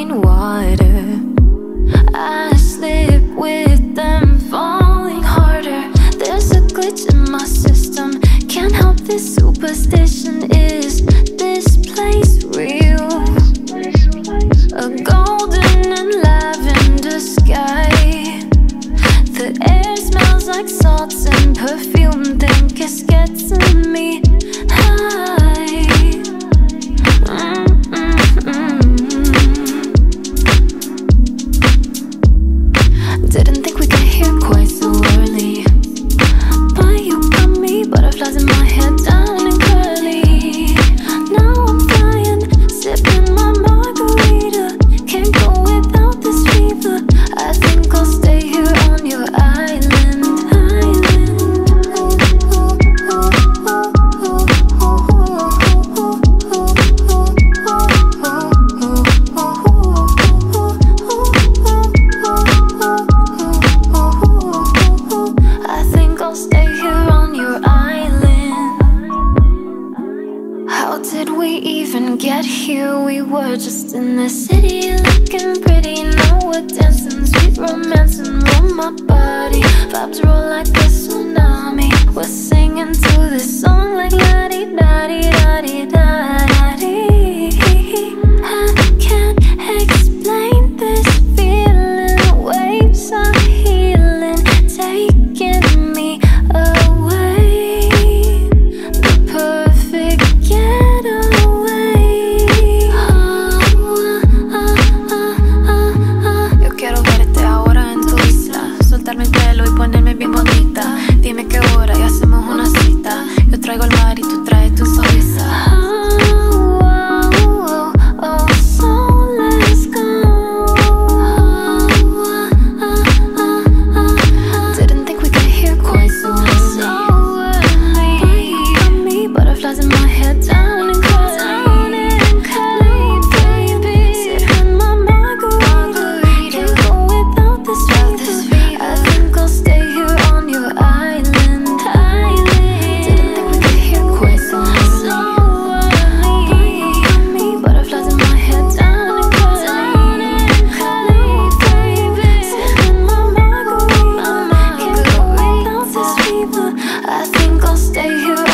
pouring water. I slip with them falling harder. There's a glitch in my system. Can't help this superstition. Is this place real? A golden and lavender sky. The air smells like salts and perfume. Think it's getting me even get here? We were just in the city looking pretty. Now we're dancing, sweet romance and roll my body. Vibes roll like a tsunami. We're singing to this song like la I think I'll stay here